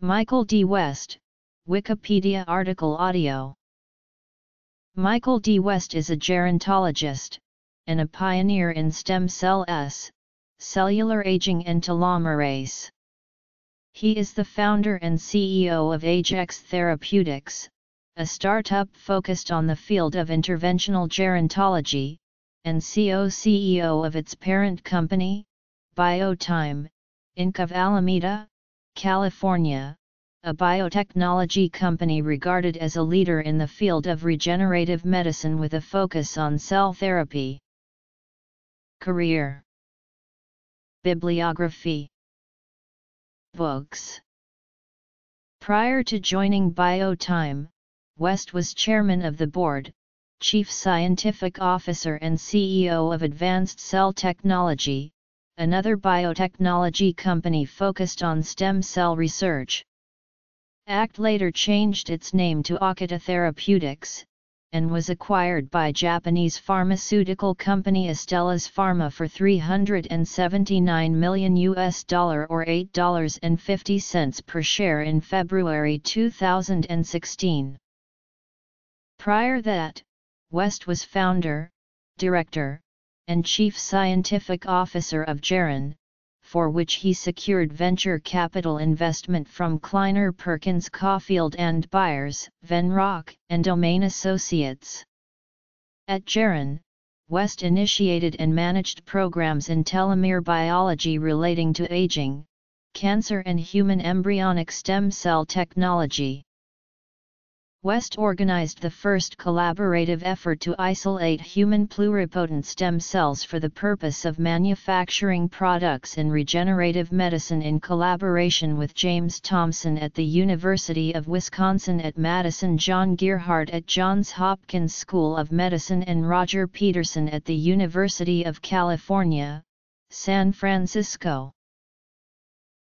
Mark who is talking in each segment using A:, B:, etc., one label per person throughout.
A: Michael D. West, Wikipedia article audio. Michael D. West is a gerontologist, and a pioneer in stem cell S, cellular aging and telomerase. He is the founder and CEO of Agex Therapeutics, a startup focused on the field of interventional gerontology, and co-CEO of its parent company, BioTime, Inc. of Alameda, California, a biotechnology company regarded as a leader in the field of regenerative medicine with a focus on cell therapy. Career. Bibliography. Books. Prior to joining BioTime, West was chairman of the board, chief scientific officer and CEO of Advanced Cell Technology, another biotechnology company focused on stem cell research. ACT later changed its name to Ocata Therapeutics, and was acquired by Japanese pharmaceutical company Astellas Pharma for 379 million US dollar or $8.50 per share in February 2016. Prior that, West was founder, director, and chief scientific officer of Geron, for which he secured venture capital investment from Kleiner Perkins Caufield and Byers, Venrock, and Domain Associates. At Geron, West initiated and managed programs in telomere biology relating to aging, cancer and human embryonic stem cell technology. West organized the first collaborative effort to isolate human pluripotent stem cells for the purpose of manufacturing products in regenerative medicine in collaboration with James Thomson at the University of Wisconsin at Madison John Gearhart at Johns Hopkins School of Medicine and Roger Pedersen at the University of California, San Francisco.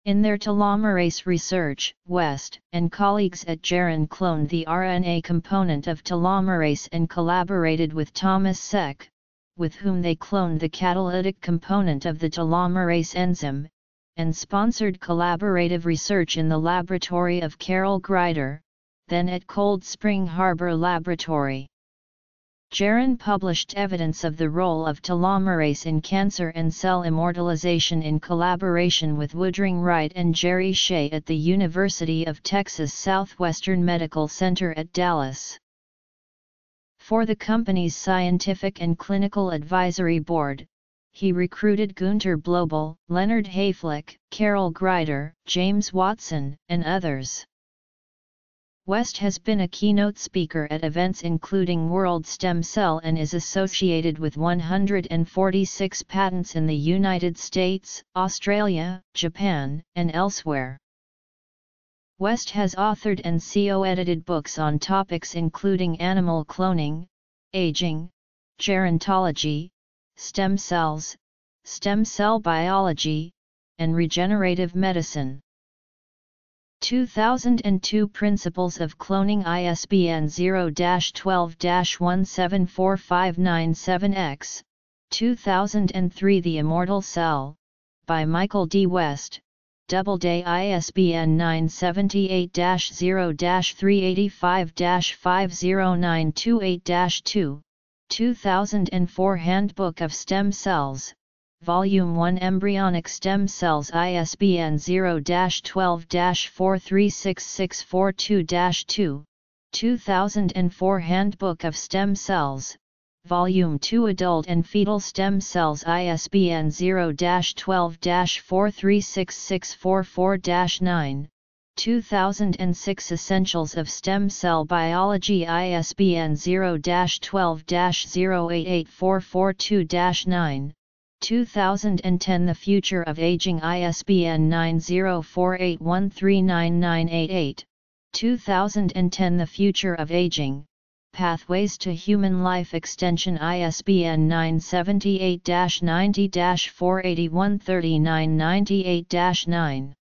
A: In their telomerase research, West and colleagues at Geron cloned the RNA component of telomerase and collaborated with Thomas Cech, with whom they cloned the catalytic component of the telomerase enzyme, and sponsored collaborative research in the laboratory of Carol Greider, then at Cold Spring Harbor Laboratory. Geron published evidence of the role of telomerase in cancer and cell immortalization in collaboration with Woodring Wright and Jerry Shay at the University of Texas Southwestern Medical Center at Dallas. For the company's scientific and clinical advisory board, he recruited Gunter Blobel, Leonard Hayflick, Carol Greider, James Watson, and others. West has been a keynote speaker at events including World Stem Cell and is associated with 146 patents in the United States, Australia, Japan, and elsewhere. West has authored and co-edited books on topics including animal cloning, aging, gerontology, stem cells, stem cell biology, and regenerative medicine. 2002 Principles of Cloning ISBN 0-12-174597-X, 2003 The Immortal Cell, by Michael D. West, Doubleday ISBN 978-0-385-50928-2, 2004 Handbook of Stem Cells, Volume 1 Embryonic Stem Cells ISBN 0-12-436642-2, 2004 Handbook of Stem Cells, Volume 2 Adult and Fetal Stem Cells ISBN 0-12-436644-9, 2006 Essentials of Stem Cell Biology ISBN 0-12-088442-9, 2010 The Future of Aging ISBN 9048139988, 2010 The Future of Aging, Pathways to Human Life Extension ISBN 978-90-4813998-9